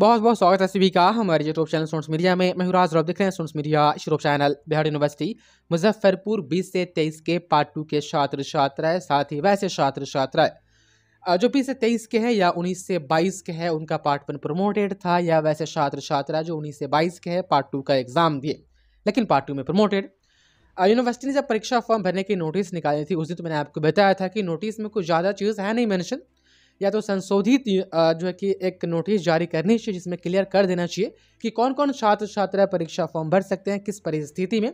बहुत बहुत स्वागत है सभी का हमारे यूट्यूब चैनल स्टूडेंट्स मीडिया में। मैं राज रॉब देख रहे हैं students media YouTube channel Bihar university Muzaffarpur 20 से 23 के पार्ट टू के छात्र छात्राएँ, साथ ही वैसे छात्र छात्राएँ। जो बीस से तेईस के हैं या उन्नीस से बाईस के हैं, उनका पार्ट वन प्रमोटेड था, या वैसे छात्र छात्रा जो उन्नीस से बाईस के हैं पार्ट टू का एग्ज़ाम दिए, लेकिन पार्ट टू में प्रमोटेड यूनिवर्सिटी ने जब परीक्षा फॉर्म भरने की नोटिस निकाली थी, उस दिन तो मैंने आपको बताया था कि नोटिस में कुछ ज़्यादा चीज़ है नहीं मैंशन या तो संशोधित जो है कि एक नोटिस जारी करनी चाहिए जिसमें क्लियर कर देना चाहिए कि कौन कौन छात्र छात्रा परीक्षा फॉर्म भर सकते हैं, किस परिस्थिति में।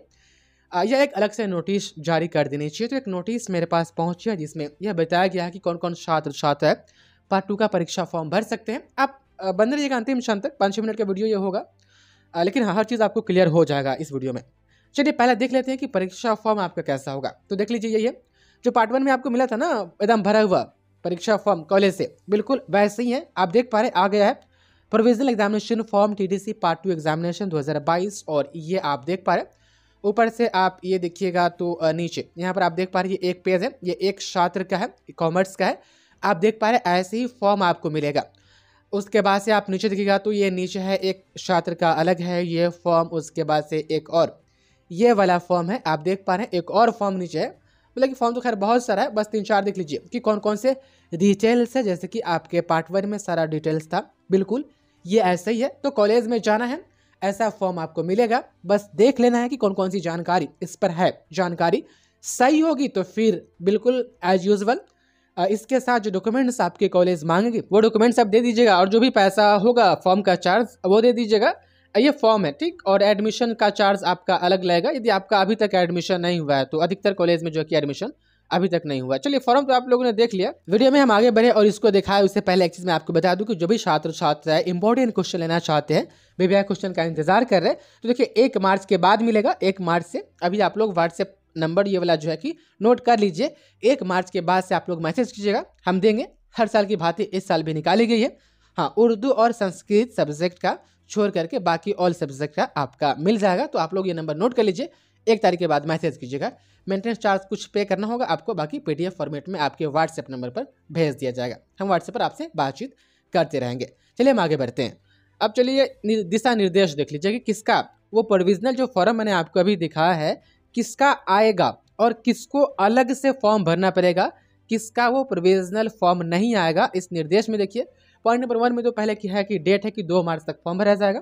या एक अलग से नोटिस जारी कर देनी चाहिए। तो एक नोटिस मेरे पास पहुँची है जिसमें यह बताया गया है कि कौन कौन छात्र छात्र पार्ट टू का परीक्षा फॉर्म भर सकते हैं। आप बंद रहिएगा अंतिम क्षण तक पाँच छः मिनट का वीडियो ये होगा। लेकिन हाँ हर चीज़ आपको क्लियर हो जाएगा इस वीडियो में। चलिए, पहले देख लेते हैं कि परीक्षा फॉर्म आपका कैसा होगा। तो देख लीजिए है। जो पार्ट वन में आपको मिला था ना, एकदम भरा हुआ परीक्षा फॉर्म, कॉलेज से। बिल्कुल वैसे ही है, आप देख पा रहे आ गया है। Provisional examination form TDC part two examination 2022 और ये आप देख पा रहे ऊपर से आप ये देखिएगा तो नीचे। यहाँ पर आप देख पा रहे ये एक पेज है, ये एक छात्र का है कॉमर्स का है। आप देख पा रहे ऐसे ही फॉर्म आपको मिलेगा। उसके बाद से आप नीचे देखिएगा तो ये नीचे है, एक छात्र का अलग है ये फॉर्म उसके बाद से एक और। ये वाला फॉर्म है, आप देख पा रहे हैं, एक और फॉर्म नीचे है। मतलब कि फॉर्म तो खैर बहुत सारा है, बस तीन चार देख लीजिए कि कौन कौन से डिटेल्स है। जैसे कि आपके पार्ट वन में सारा डिटेल्स था, बिल्कुल, ये ऐसा ही है। तो कॉलेज में जाना है, ऐसा फॉर्म आपको मिलेगा। बस देख लेना है कि कौन कौन सी जानकारी इस पर है। जानकारी सही होगी तो फिर बिल्कुल एज यूजल इसके साथ जो डॉक्यूमेंट्स आपके कॉलेज मांगेंगे, वो डॉक्यूमेंट्स आप दे दीजिएगा। और जो भी पैसा होगा फॉर्म का चार्ज वो दे दीजिएगा। ये फॉर्म है, ठीक? और एडमिशन का चार्ज आपका अलग लगेगा। यदि आपका अभी तक एडमिशन नहीं हुआ है तो अधिकतर कॉलेज में जो है कि एडमिशन अभी तक नहीं हुआ चलिए फॉर्म तो आप लोगों ने देख लिया। वीडियो में हम आगे बढ़े और इसको दिखाए। उससे पहले एक चीज़ मैं आपको बता दूँ कि जो भी छात्र छात्र है इंपॉर्टेंट क्वेश्चन लेना चाहते हैं भी क्वेश्चन का इंतज़ार कर रहे हैं। तो देखिए, एक मार्च के बाद मिलेगा। एक मार्च से अभी आप लोग व्हाट्सएप नंबर ये वाला जो है कि नोट कर लीजिए। एक मार्च के बाद से आप लोग मैसेज कीजिएगा। हम देंगे। हर साल की भांति इस साल भी निकाली गई है। हाँ उर्दू और संस्कृत सब्जेक्ट का छोड़ करके बाकी ऑल सब्जेक्ट का आपका मिल जाएगा। तो आप लोग ये नंबर नोट कर लीजिए। एक तारीख के बाद मैसेज कीजिएगा। मेंटेनेंस चार्ज कुछ पे करना होगा आपको, बाकी पीडीएफ फॉर्मेट में आपके व्हाट्सएप नंबर पर भेज दिया जाएगा। हम व्हाट्सएप पर आपसे बातचीत करते रहेंगे। चलिए हम आगे बढ़ते हैं। अब चलिए दिशा निर्देश देख लीजिए कि किसका, वो प्रोविजनल जो फॉर्म मैंने आपको अभी दिखाया है, किसका आएगा और किसको अलग से फॉर्म भरना पड़ेगा, किसका वो प्रोविजनल फॉर्म नहीं आएगा, इस निर्देश में देखिए। पॉइंट नंबर वन में तो पहले की है कि डेट है कि दो मार्च तक फॉर्म भरा जाएगा।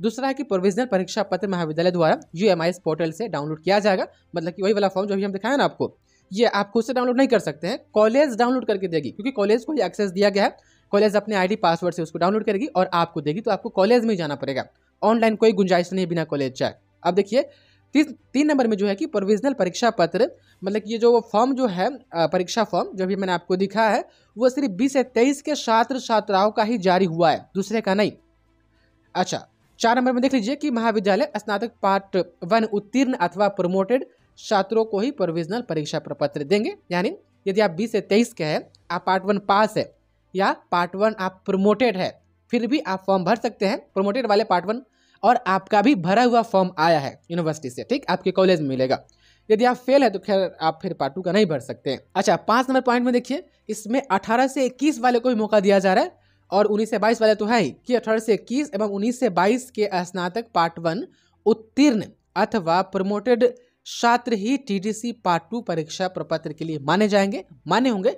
दूसरा है कि प्रोविजनल परीक्षा पत्र महाविद्यालय द्वारा यू पोर्टल से डाउनलोड किया जाएगा। मतलब कि वही वाला फॉर्म जो अभी हम दिखाया ना आपको, ये आप खुद से डाउनलोड नहीं कर सकते हैं। कॉलेज डाउनलोड करके देगी, क्योंकि कॉलेज को ही एक्सेस दिया गया है। कॉलेज अपने आईडी पासवर्ड से उसको डाउनलोड करेगी और आपको देगी तो आपको कॉलेज में ही जाना पड़ेगा। ऑनलाइन कोई गुंजाइश नहीं बिना कॉलेज जाए। अब देखिए तीन तीन नंबर में जो है कि प्रोविजनल परीक्षा पत्र मतलब ये जो फॉर्म जो है परीक्षा फॉर्म जो भी मैंने आपको दिखा है, वो सिर्फ़ बीस से तेईस के छात्र छात्राओं का ही जारी हुआ है, दूसरे का नहीं। अच्छा चार नंबर में देख लीजिए कि महाविद्यालय स्नातक पार्ट वन उत्तीर्ण अथवा प्रमोटेड छात्रों को ही प्रोविजनल परीक्षा प्रपत्र देंगे। यानी यदि आप बीस से तेईस के हैं, आप पार्ट वन पास है, या पार्ट वन आप प्रमोटेड है, फिर भी आप फॉर्म भर सकते हैं। प्रमोटेड वाले पार्ट वन और आपका भी भरा हुआ फॉर्म आया है यूनिवर्सिटी से, ठीक? आपके कॉलेज में मिलेगा। यदि आप फेल है तो खैर आप फिर पार्ट टू का नहीं भर सकते हैं। अच्छा पाँच नंबर पॉइंट में देखिए, इसमें अठारह से इक्कीस वाले को भी मौका दिया जा रहा है और उन्नीस से बाईस वाले तो है ही कि अठारह से इक्कीस एवं उन्नीस से बाईस के स्नातक पार्ट वन उत्तीर्ण अथवा प्रमोटेड छात्र ही टीडीसी पार्ट टू परीक्षा प्रपत्र के लिए माने जाएँगे माने होंगे।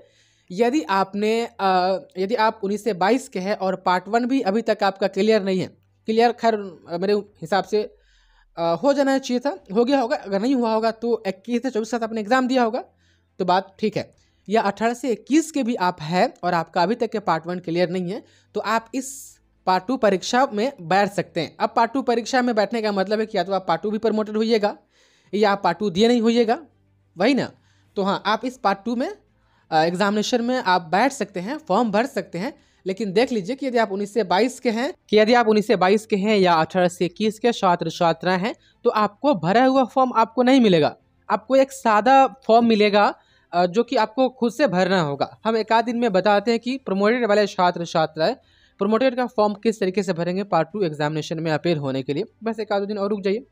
यदि आपने यदि आप उन्नीस से बाईस के हैं और पार्ट वन भी अभी तक आपका क्लियर नहीं है क्लियर खैर मेरे हिसाब से आ, हो जाना चाहिए था। हो गया होगा अगर नहीं हुआ होगा तो इक्कीस से चौबीस का आपने एग्ज़ाम दिया होगा तो बात ठीक है। या अठारह से इक्कीस के भी आप हैं और आपका अभी तक के पार्ट वन क्लियर नहीं है तो आप इस पार्ट टू परीक्षा में बैठ सकते हैं। अब पार्ट टू परीक्षा में बैठने का मतलब है कि या तो आप पार्ट टू भी प्रमोटेड होइएगा या आप पार्ट टू दिए नहीं होइएगा वही ना? तो हाँ आप इस पार्ट टू में एग्जामिनेशन में आप बैठ सकते हैं फॉर्म भर सकते हैं लेकिन देख लीजिए कि यदि आप उन्नीस से बाईस के हैं, कि यदि आप उन्नीस से बाईस के हैं या अठारह से इक्कीस के छात्र छात्रा हैं तो आपको भरा हुआ फॉर्म आपको नहीं मिलेगा। आपको एक सादा फॉर्म मिलेगा जो कि आपको खुद से भरना होगा। हम एक आध दिन में बताते हैं कि प्रमोटेड वाले छात्र छात्राएँ प्रमोटेड का फॉर्म किस तरीके से भरेंगे पार्ट टू एग्जामिनेशन में अपेयर होने के लिए। बस एक आध दिन और रुक जाइए।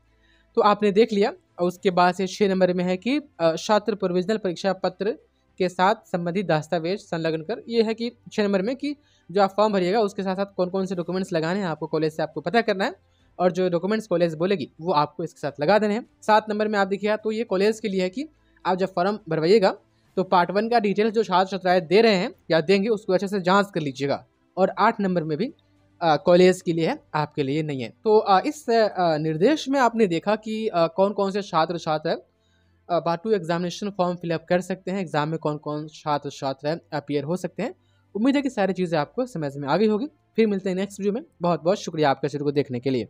तो आपने देख लिया, और उसके बाद से छः नंबर में है कि छात्र प्रोविजनल परीक्षा पत्र के साथ संबंधित दस्तावेज़ संलग्न कर। ये है कि छः नंबर में कि जो आप फॉर्म भरिएगा उसके साथ साथ कौन कौन से डॉक्यूमेंट्स लगाने हैं आपको कॉलेज से आपको पता करना है और जो डॉक्यूमेंट्स कॉलेज बोलेगी वो आपको इसके साथ लगा देने हैं। सात नंबर में आप देखिएगा तो ये कॉलेज के लिए है कि आप जब फॉर्म भरवाइएगा तो पार्ट वन का डिटेल्स जो छात्र छात्राएँ दे रहे हैं या देंगे उसको अच्छे से जाँच कर लीजिएगा। और आठ नंबर में भी कॉलेज के लिए है आपके लिए नहीं है। तो आ, इस आ, निर्देश में आपने देखा कि आ, कौन कौन से छात्र छात्र part two examination form fill up कर सकते हैं। एग्ज़ाम में कौन कौन छात्र छात्र अपियर हो सकते हैं। उम्मीद है कि सारी चीज़ें आपको समझ में आ गई होगी। फिर मिलते हैं नेक्स्ट वीडियो में। बहुत बहुत शुक्रिया आपका शुरू को देखने के लिए।